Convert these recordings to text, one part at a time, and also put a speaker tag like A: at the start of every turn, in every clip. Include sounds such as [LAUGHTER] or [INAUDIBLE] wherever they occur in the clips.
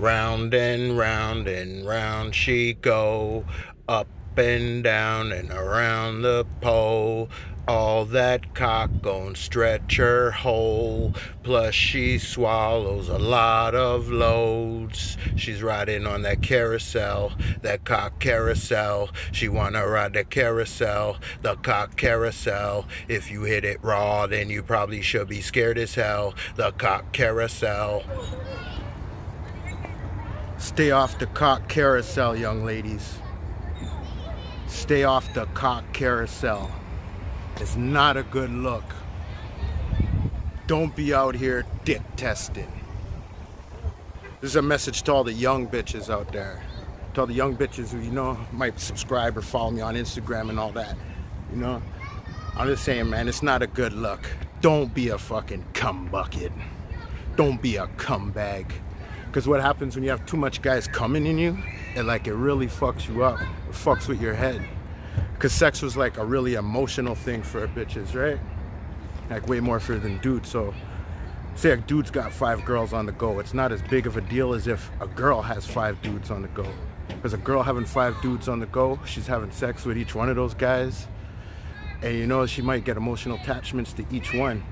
A: Round and round and round she go, up and down and around the pole. All that cock gon' stretch her hole. Plus she swallows a lot of loads. She's riding on that carousel, that cock carousel. She wanna ride the carousel, the cock carousel. If you hit it raw, then you probably should be scared as hell. The cock carousel. Stay off the cock carousel, young ladies. Stay off the cock carousel. It's not a good look. Don't be out here dick testing. This is a message to all the young bitches out there. To all the young bitches who, you know, might subscribe or follow me on Instagram and all that. You know? I'm just saying, man, it's not a good look. Don't be a fucking cum bucket. Don't be a cum bag. Because what happens when you have too much guys coming in you, it like it really fucks you up. It fucks with your head. Because sex was like a really emotional thing for bitches, right? Like way more for than dudes. So say a dude's got five girls on the go. It's not as big of a deal as if a girl has five dudes on the go. Because a girl having five dudes on the go, she's having sex with each one of those guys. And you know, she might get emotional attachments to each one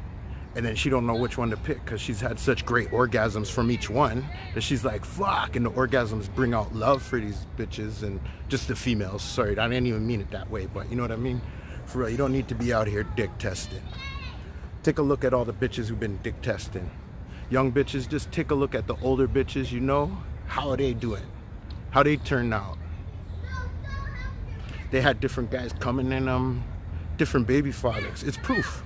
A: and then she don't know which one to pick because she's had such great orgasms from each one that she's like fuck and the orgasms bring out love for these bitches and just the females. Sorry i didn't even mean it that way but you know what i mean? For real you don't need to be out here dick testing. Take a look at all the bitches who've been dick testing. Young bitches just take a look at the older bitches you know how they doing how they turn out. They had different guys coming in them um, different baby fathers. It's proof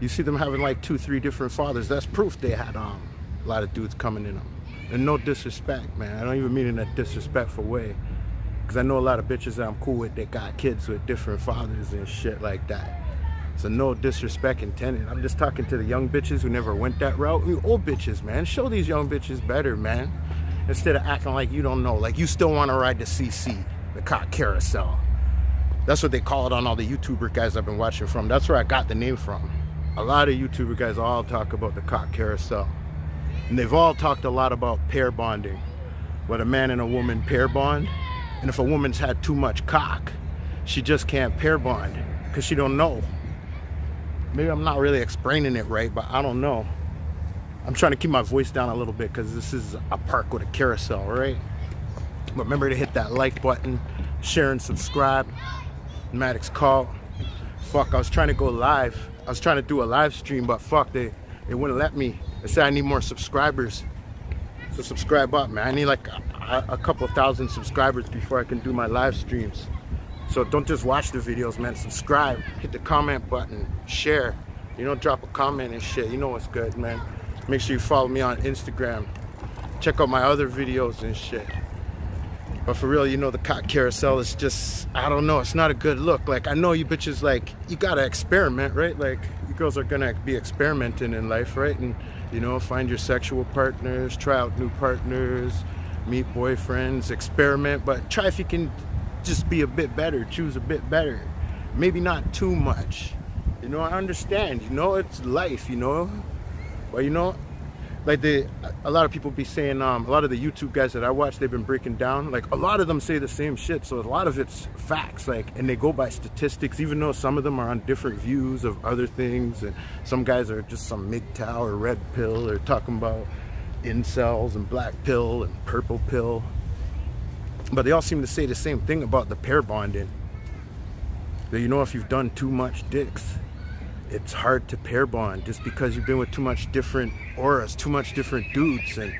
A: you see them having like two, three different fathers. That's proof they had um, a lot of dudes coming in them. And no disrespect, man. I don't even mean in a disrespectful way. Because I know a lot of bitches that I'm cool with that got kids with different fathers and shit like that. So no disrespect intended. I'm just talking to the young bitches who never went that route. Old bitches, man. Show these young bitches better, man. Instead of acting like you don't know. Like you still want to ride the CC, the cock carousel. That's what they call it on all the YouTuber guys I've been watching from. That's where I got the name from a lot of YouTuber guys all talk about the cock carousel. And they've all talked a lot about pair bonding. When a man and a woman pair bond, and if a woman's had too much cock, she just can't pair bond because she don't know. Maybe I'm not really explaining it right, but I don't know. I'm trying to keep my voice down a little bit because this is a park with a carousel, right? But remember to hit that like button, share and subscribe. Madix Cult. Fuck, I was trying to go live I was trying to do a live stream, but fuck, they, they wouldn't let me. They said I need more subscribers. So subscribe up, man. I need like a, a couple thousand subscribers before I can do my live streams. So don't just watch the videos, man. Subscribe, hit the comment button, share. You know, drop a comment and shit. You know what's good, man. Make sure you follow me on Instagram. Check out my other videos and shit. But for real, you know, the cock carousel is just, I don't know, it's not a good look. Like, I know you bitches, like, you gotta experiment, right? Like, you girls are gonna be experimenting in life, right? And, you know, find your sexual partners, try out new partners, meet boyfriends, experiment, but try if you can just be a bit better, choose a bit better. Maybe not too much. You know, I understand, you know, it's life, you know. But, you know, like they a lot of people be saying um, a lot of the youtube guys that i watch they've been breaking down like a lot of them say the same shit. So a lot of it's facts like and they go by statistics even though some of them are on different views of other things. And some guys are just some MGTOW or red pill or talking about incels and black pill and purple pill. But they all seem to say the same thing about the pair bonding. That you know if you've done too much dicks it's hard to pair bond just because you've been with too much different auras, too much different dudes, and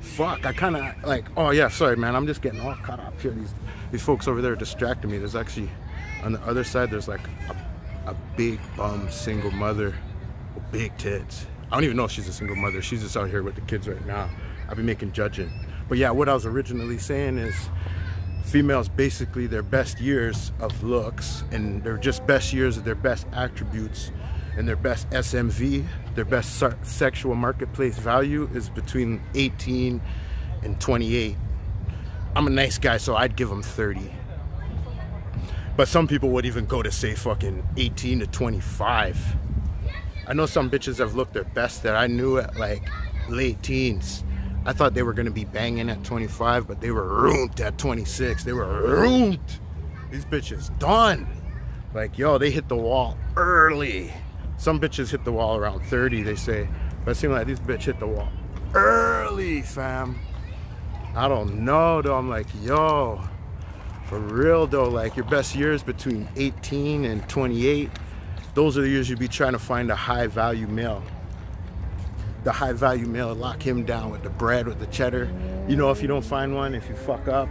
A: fuck, I kind of like. Oh yeah, sorry, man. I'm just getting all caught up here. These these folks over there are distracting me. There's actually on the other side. There's like a, a big bum single mother with big tits. I don't even know if she's a single mother. She's just out here with the kids right now. I've been making judging. But yeah, what I was originally saying is females basically their best years of looks and they're just best years of their best attributes and their best SMV, their best sexual marketplace value is between 18 and 28. I'm a nice guy, so I'd give them 30. But some people would even go to say fucking 18 to 25. I know some bitches have looked their best that I knew at like late teens. I thought they were gonna be banging at 25, but they were ruined at 26. They were ruined. These bitches done. Like, yo, they hit the wall early. Some bitches hit the wall around 30, they say. But it seems like these bitch hit the wall early, fam. I don't know though. I'm like, yo, for real though, like your best years between 18 and 28, those are the years you'd be trying to find a high value male. The high value male, lock him down with the bread, with the cheddar. You know, if you don't find one, if you fuck up,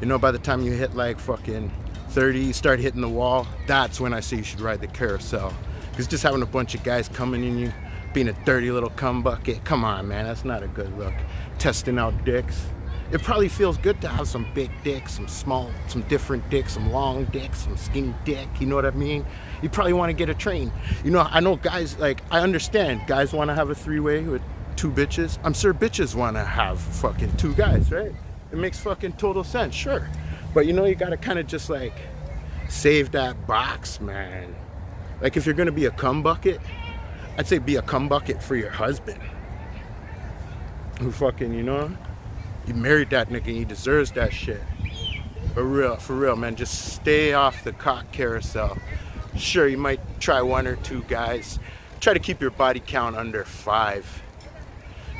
A: you know, by the time you hit like fucking 30, you start hitting the wall, that's when I say you should ride the carousel. Because just having a bunch of guys coming in you, being a dirty little cum bucket, come on, man, that's not a good look. Testing out dicks. It probably feels good to have some big dicks, some small, some different dicks, some long dicks, some skinny dick, you know what I mean? You probably want to get a train. You know, I know guys, like, I understand guys want to have a three-way with two bitches. I'm sure bitches want to have fucking two guys, right? It makes fucking total sense, sure. But you know, you gotta kind of just like save that box, man. Like if you're gonna be a cum bucket, I'd say be a cum bucket for your husband. Who fucking, you know, you married that nigga and he deserves that shit. For real, for real, man. Just stay off the cock carousel. Sure, you might try one or two guys. Try to keep your body count under five.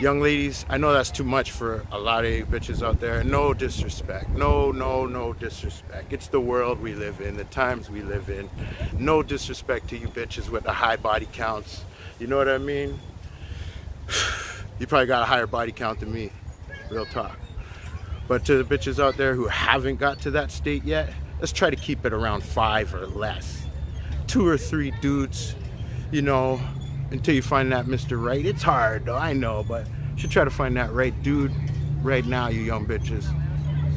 A: Young ladies, I know that's too much for a lot of bitches out there. No disrespect. No, no, no disrespect. It's the world we live in, the times we live in. No disrespect to you bitches with the high body counts. You know what I mean? [SIGHS] You probably got a higher body count than me. Real talk. But to the bitches out there who haven't got to that state yet, let's try to keep it around five or less. Two or three dudes, you know, until you find that Mr. Right. It's hard though, I know, but you should try to find that right dude right now, you young bitches.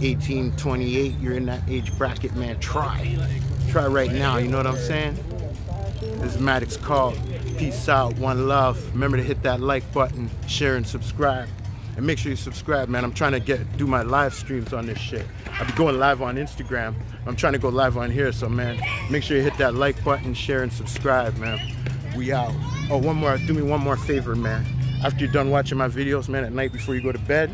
A: 18, 28, you're in that age bracket, man. Try. Try right now, you know what I'm saying? This is Madix Cult. Peace out, one love. Remember to hit that like button, share and subscribe. And make sure you subscribe, man. I'm trying to get do my live streams on this shit. I'll be going live on Instagram. I'm trying to go live on here, so man, make sure you hit that like button, share and subscribe, man. We out. Oh, one more, do me one more favor, man. After you're done watching my videos, man, at night before you go to bed,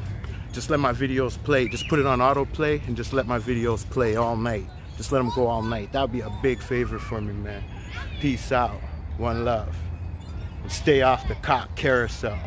A: just let my videos play. Just put it on autoplay and just let my videos play all night. Just let them go all night. That would be a big favor for me, man. Peace out. One love. And stay off the cock carousel.